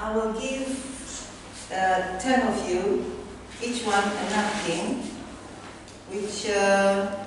I will give uh, 10 of you, each one a napkin, which uh,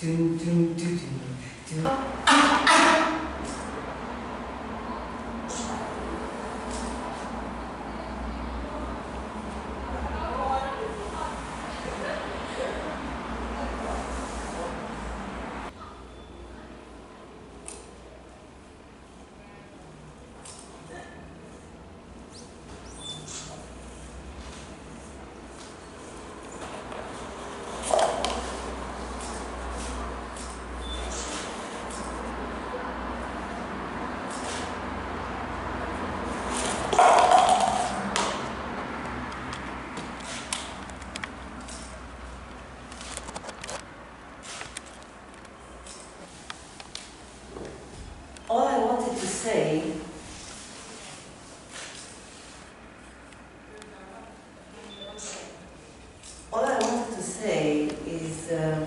둔둔둔둔둔 say is um,